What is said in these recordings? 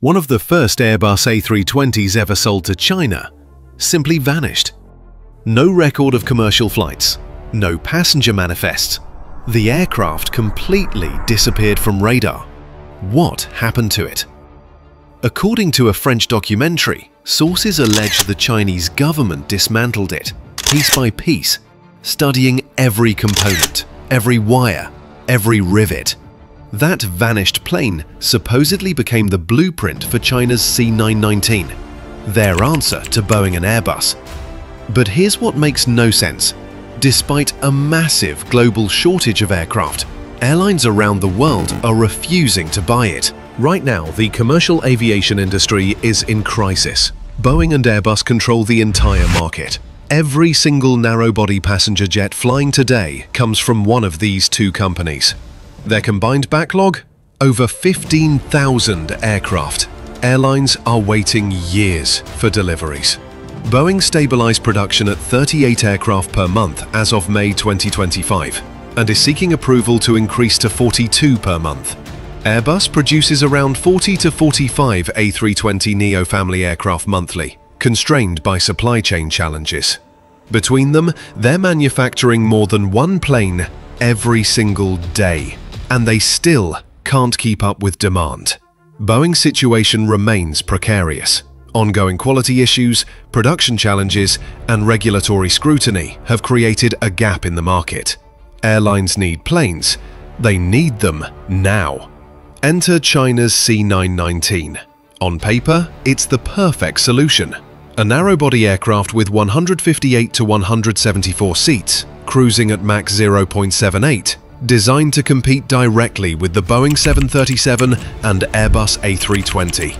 One of the first Airbus A320s ever sold to China simply vanished. No record of commercial flights, no passenger manifests. The aircraft completely disappeared from radar. What happened to it? According to a French documentary, sources allege the Chinese government dismantled it, piece by piece, studying every component, every wire, every rivet. That vanished plane supposedly became the blueprint for China's C919, their answer to Boeing and Airbus. But here's what makes no sense. Despite a massive global shortage of aircraft, airlines around the world are refusing to buy it. Right now, the commercial aviation industry is in crisis. Boeing and Airbus control the entire market. Every single narrow-body passenger jet flying today comes from one of these two companies. Their combined backlog? Over 15,000 aircraft. Airlines are waiting years for deliveries. Boeing stabilized production at 38 aircraft per month as of May 2025 and is seeking approval to increase to 42 per month. Airbus produces around 40 to 45 A320neo family aircraft monthly, constrained by supply chain challenges. Between them, they're manufacturing more than one plane every single day and they still can't keep up with demand. Boeing's situation remains precarious. Ongoing quality issues, production challenges, and regulatory scrutiny have created a gap in the market. Airlines need planes. They need them now. Enter China's C919. On paper, it's the perfect solution. A narrow-body aircraft with 158 to 174 seats, cruising at Mach 0.78, designed to compete directly with the Boeing 737 and Airbus A320.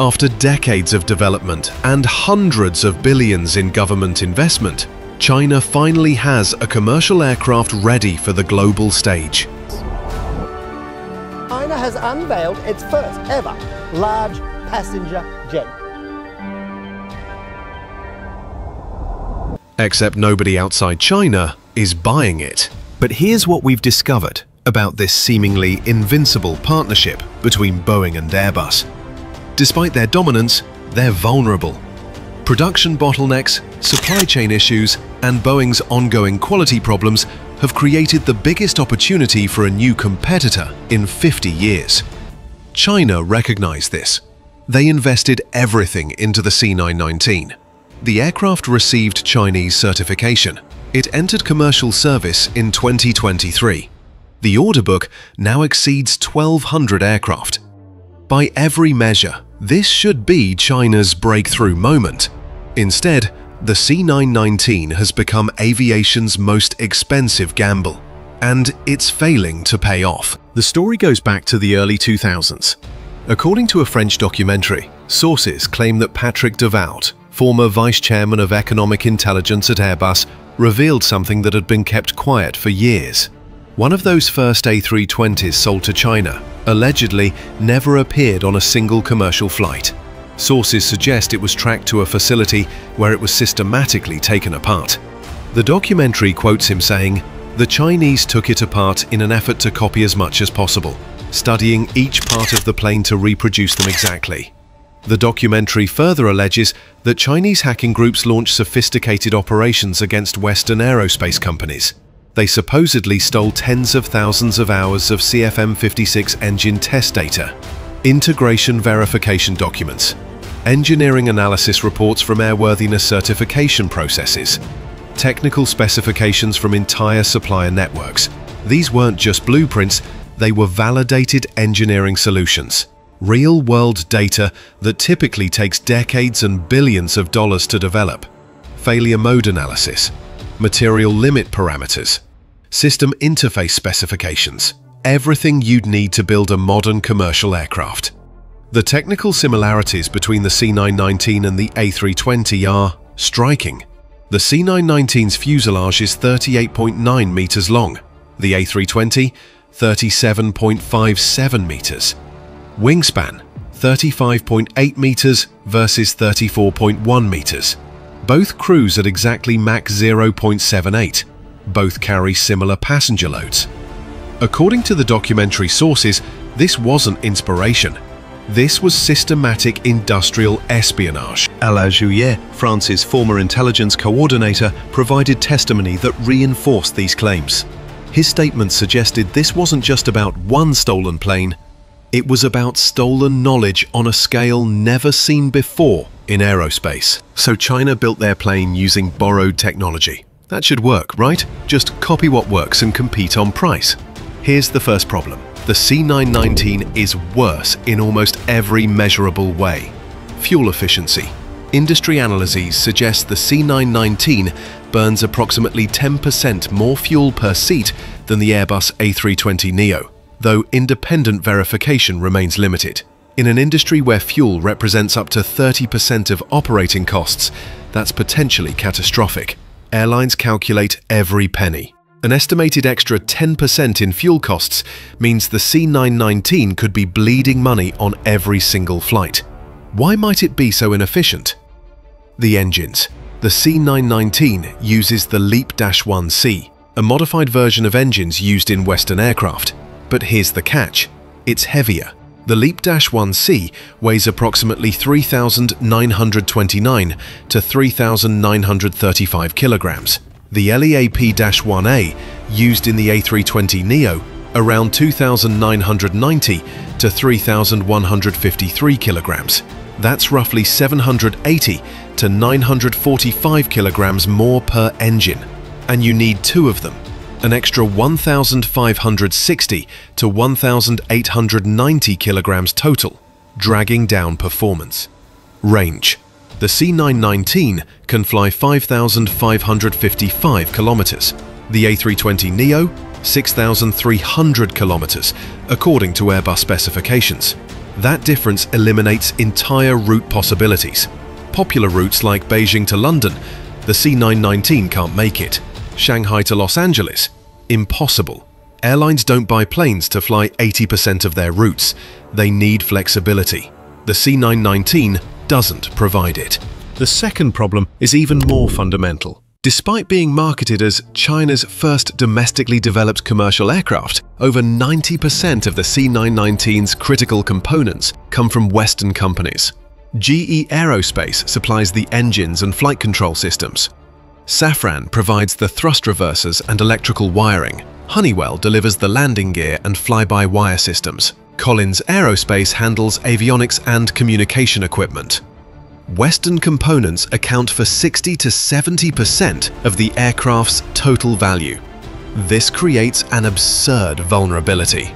After decades of development and hundreds of billions in government investment, China finally has a commercial aircraft ready for the global stage. China has unveiled its first ever large passenger jet. Except nobody outside China is buying it. But here's what we've discovered about this seemingly invincible partnership between Boeing and Airbus. Despite their dominance, they're vulnerable. Production bottlenecks, supply chain issues, and Boeing's ongoing quality problems have created the biggest opportunity for a new competitor in 50 years. China recognized this. They invested everything into the C919. The aircraft received Chinese certification, it entered commercial service in 2023. The order book now exceeds 1,200 aircraft. By every measure, this should be China's breakthrough moment. Instead, the C919 has become aviation's most expensive gamble, and it's failing to pay off. The story goes back to the early 2000s. According to a French documentary, sources claim that Patrick Devout, former vice chairman of economic intelligence at Airbus, revealed something that had been kept quiet for years. One of those first A320s sold to China allegedly never appeared on a single commercial flight. Sources suggest it was tracked to a facility where it was systematically taken apart. The documentary quotes him saying, the Chinese took it apart in an effort to copy as much as possible, studying each part of the plane to reproduce them exactly. The documentary further alleges that Chinese hacking groups launched sophisticated operations against Western aerospace companies. They supposedly stole tens of thousands of hours of CFM56 engine test data, integration verification documents, engineering analysis reports from airworthiness certification processes, technical specifications from entire supplier networks. These weren't just blueprints, they were validated engineering solutions real-world data that typically takes decades and billions of dollars to develop, failure mode analysis, material limit parameters, system interface specifications, everything you'd need to build a modern commercial aircraft. The technical similarities between the C919 and the A320 are striking. The C919's fuselage is 38.9 meters long, the A320 37.57 meters, Wingspan 35.8 meters versus 34.1 meters. Both cruise at exactly Mach 0.78. Both carry similar passenger loads. According to the documentary sources, this wasn't inspiration. This was systematic industrial espionage. Alain Juillet, France's former intelligence coordinator, provided testimony that reinforced these claims. His statement suggested this wasn't just about one stolen plane, it was about stolen knowledge on a scale never seen before in aerospace. So China built their plane using borrowed technology. That should work, right? Just copy what works and compete on price. Here's the first problem. The C919 is worse in almost every measurable way. Fuel efficiency. Industry analyses suggest the C919 burns approximately 10% more fuel per seat than the Airbus A320neo, though independent verification remains limited. In an industry where fuel represents up to 30% of operating costs, that's potentially catastrophic. Airlines calculate every penny. An estimated extra 10% in fuel costs means the C919 could be bleeding money on every single flight. Why might it be so inefficient? The engines. The C919 uses the LEAP-1C, a modified version of engines used in Western aircraft. But here's the catch. It's heavier. The LEAP-1C weighs approximately 3,929 to 3,935 kilograms the LEAP-1A used in the A320neo around 2,990 to 3,153 kilograms. That's roughly 780 to 945 kilograms more per engine. And you need two of them, an extra 1,560 to 1,890 kilograms total, dragging down performance. Range the C919 can fly 5,555 kilometers, the A320neo 6,300 kilometers, according to Airbus specifications. That difference eliminates entire route possibilities. Popular routes like Beijing to London, the C919 can't make it. Shanghai to Los Angeles, impossible. Airlines don't buy planes to fly 80% of their routes. They need flexibility. The C919 doesn't provide it. The second problem is even more fundamental. Despite being marketed as China's first domestically developed commercial aircraft, over 90% of the C919's critical components come from Western companies. GE Aerospace supplies the engines and flight control systems. Safran provides the thrust reversers and electrical wiring. Honeywell delivers the landing gear and fly-by-wire systems. Collins Aerospace handles avionics and communication equipment. Western components account for 60 to 70% of the aircraft's total value. This creates an absurd vulnerability.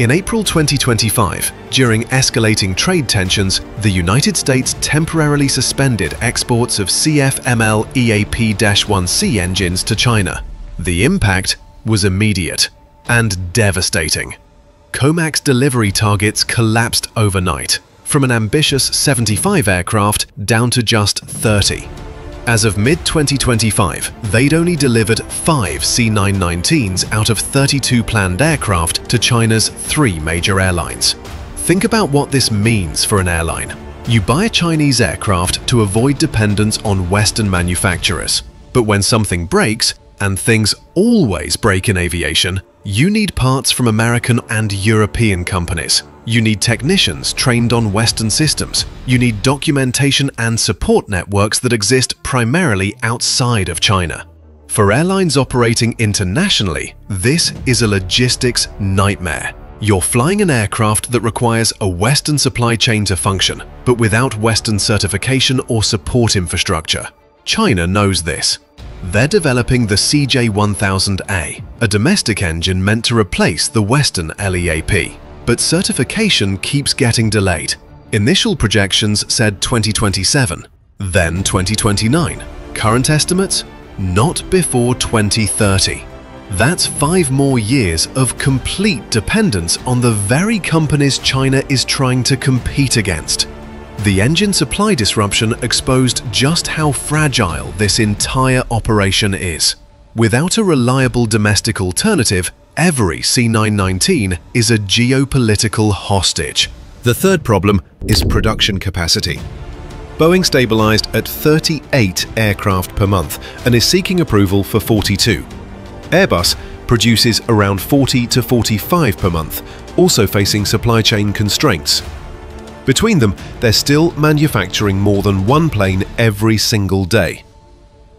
In April 2025, during escalating trade tensions, the United States temporarily suspended exports of CFM LEAP-1C engines to China. The impact was immediate and devastating. COMAC's delivery targets collapsed overnight, from an ambitious 75 aircraft down to just 30. As of mid-2025, they'd only delivered 5 C919s out of 32 planned aircraft to China's three major airlines. Think about what this means for an airline. You buy a Chinese aircraft to avoid dependence on Western manufacturers. But when something breaks, and things always break in aviation, you need parts from American and European companies. You need technicians trained on Western systems. You need documentation and support networks that exist primarily outside of China. For airlines operating internationally, this is a logistics nightmare. You're flying an aircraft that requires a Western supply chain to function, but without Western certification or support infrastructure. China knows this. They're developing the CJ1000A, a domestic engine meant to replace the Western LEAP. But certification keeps getting delayed. Initial projections said 2027, then 2029. Current estimates? Not before 2030. That's five more years of complete dependence on the very companies China is trying to compete against. The engine supply disruption exposed just how fragile this entire operation is. Without a reliable domestic alternative, every C919 is a geopolitical hostage. The third problem is production capacity. Boeing stabilized at 38 aircraft per month and is seeking approval for 42. Airbus produces around 40 to 45 per month, also facing supply chain constraints Between them, they're still manufacturing more than one plane every single day.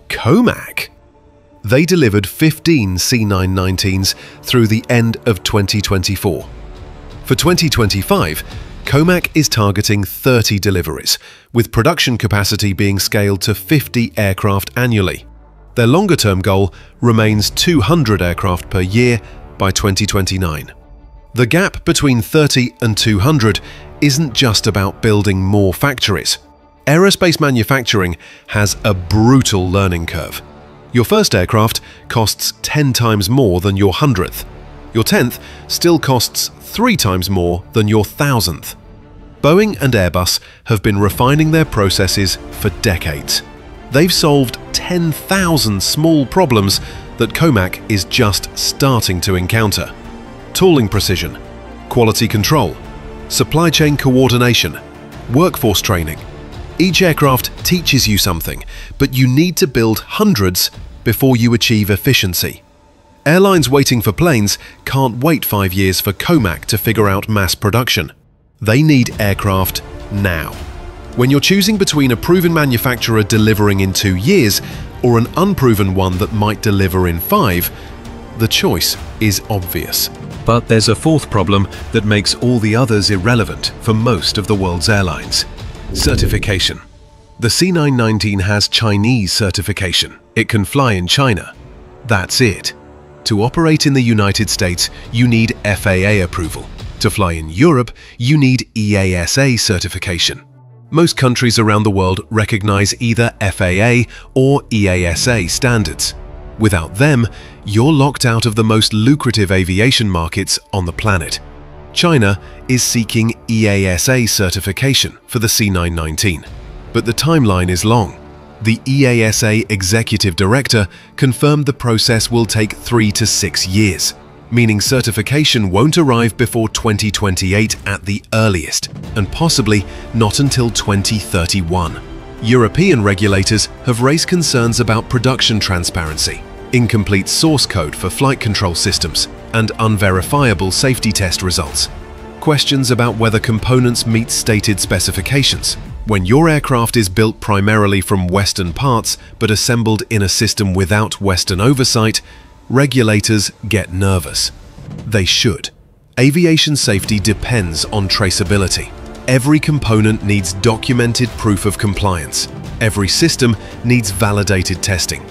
Comac? They delivered 15 C919s through the end of 2024. For 2025, Comac is targeting 30 deliveries, with production capacity being scaled to 50 aircraft annually. Their longer-term goal remains 200 aircraft per year by 2029. The gap between 30 and 200 isn't just about building more factories. Aerospace manufacturing has a brutal learning curve. Your first aircraft costs 10 times more than your hundredth. Your tenth still costs three times more than your thousandth. Boeing and Airbus have been refining their processes for decades. They've solved 10,000 small problems that Comac is just starting to encounter. Tooling precision, quality control, supply chain coordination, workforce training. Each aircraft teaches you something, but you need to build hundreds before you achieve efficiency. Airlines waiting for planes can't wait five years for Comac to figure out mass production. They need aircraft now. When you're choosing between a proven manufacturer delivering in two years or an unproven one that might deliver in five, the choice is obvious. But there's a fourth problem that makes all the others irrelevant for most of the world's airlines. Certification. The C919 has Chinese certification. It can fly in China. That's it. To operate in the United States, you need FAA approval. To fly in Europe, you need EASA certification. Most countries around the world recognize either FAA or EASA standards. Without them, you're locked out of the most lucrative aviation markets on the planet. China is seeking EASA certification for the C919, but the timeline is long. The EASA Executive Director confirmed the process will take three to six years meaning certification won't arrive before 2028 at the earliest, and possibly not until 2031. European regulators have raised concerns about production transparency, incomplete source code for flight control systems, and unverifiable safety test results. Questions about whether components meet stated specifications. When your aircraft is built primarily from Western parts but assembled in a system without Western oversight, regulators get nervous. They should. Aviation safety depends on traceability. Every component needs documented proof of compliance. Every system needs validated testing.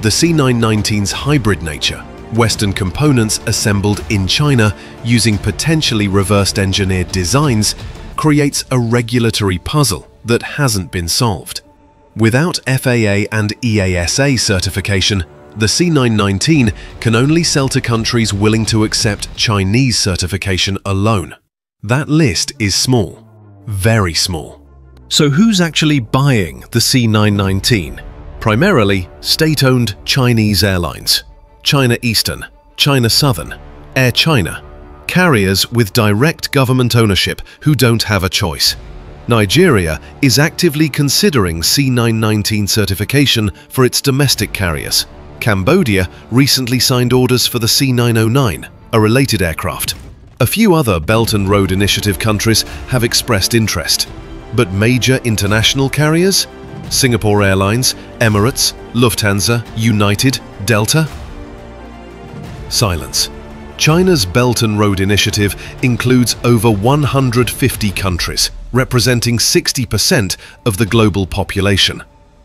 The C919's hybrid nature, Western components assembled in China using potentially reversed engineered designs, creates a regulatory puzzle that hasn't been solved. Without FAA and EASA certification, the C919 can only sell to countries willing to accept Chinese certification alone. That list is small, very small. So who's actually buying the C919? Primarily state-owned Chinese airlines, China Eastern, China Southern, Air China, carriers with direct government ownership who don't have a choice. Nigeria is actively considering C919 certification for its domestic carriers. Cambodia recently signed orders for the C909, a related aircraft. A few other Belt and Road Initiative countries have expressed interest, but major international carriers? Singapore Airlines, Emirates, Lufthansa, United, Delta? Silence. China's Belt and Road Initiative includes over 150 countries, representing 60% of the global population.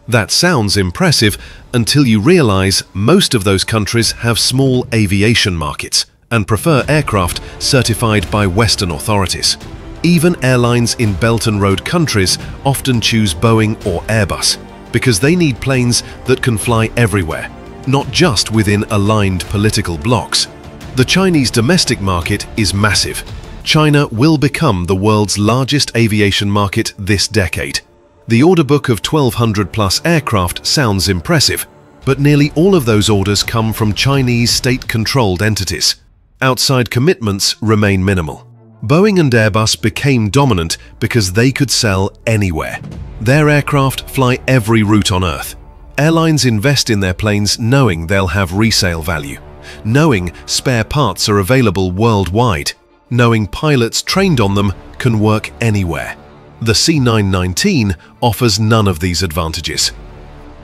That sounds impressive until you realize most of those countries have small aviation markets and prefer aircraft certified by Western authorities. Even airlines in Belt and Road countries often choose Boeing or Airbus because they need planes that can fly everywhere, not just within aligned political blocks. The Chinese domestic market is massive. China will become the world's largest aviation market this decade. The order book of 1,200 plus aircraft sounds impressive, but nearly all of those orders come from Chinese state-controlled entities. Outside commitments remain minimal. Boeing and Airbus became dominant because they could sell anywhere. Their aircraft fly every route on Earth. Airlines invest in their planes knowing they'll have resale value, knowing spare parts are available worldwide, knowing pilots trained on them can work anywhere. The C919 offers none of these advantages.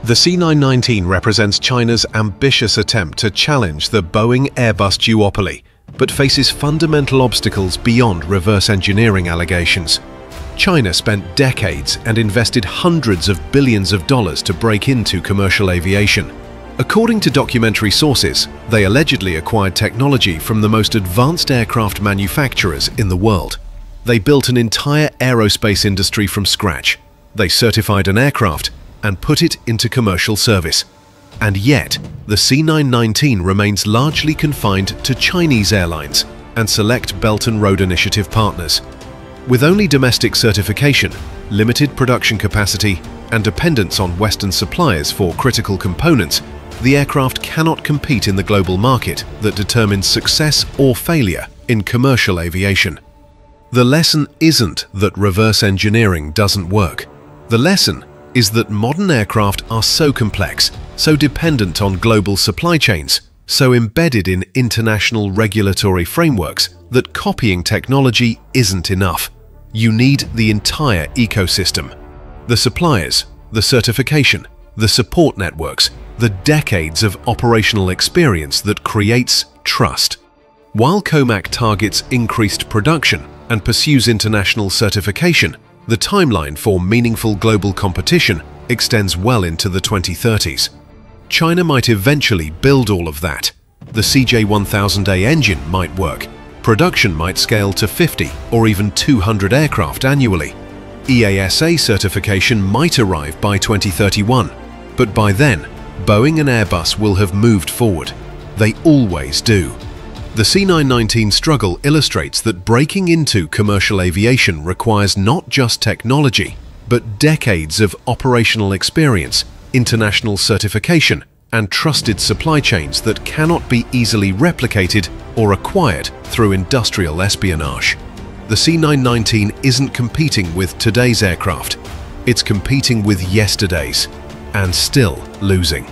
The C919 represents China's ambitious attempt to challenge the Boeing-Airbus duopoly, but faces fundamental obstacles beyond reverse engineering allegations. China spent decades and invested hundreds of billions of dollars to break into commercial aviation. According to documentary sources, they allegedly acquired technology from the most advanced aircraft manufacturers in the world. They built an entire aerospace industry from scratch. They certified an aircraft and put it into commercial service. And yet, the C919 remains largely confined to Chinese airlines and select Belt and Road Initiative partners. With only domestic certification, limited production capacity, and dependence on Western suppliers for critical components, the aircraft cannot compete in the global market that determines success or failure in commercial aviation. The lesson isn't that reverse engineering doesn't work. The lesson is that modern aircraft are so complex, so dependent on global supply chains, so embedded in international regulatory frameworks that copying technology isn't enough. You need the entire ecosystem. The suppliers, the certification, the support networks, the decades of operational experience that creates trust. While COMAC targets increased production and pursues international certification, the timeline for meaningful global competition extends well into the 2030s. China might eventually build all of that. The CJ1000A engine might work. Production might scale to 50 or even 200 aircraft annually. EASA certification might arrive by 2031, but by then, Boeing and Airbus will have moved forward. They always do. The C919 struggle illustrates that breaking into commercial aviation requires not just technology, but decades of operational experience, international certification, and trusted supply chains that cannot be easily replicated or acquired through industrial espionage. The C919 isn't competing with today's aircraft, it's competing with yesterday's, and still losing.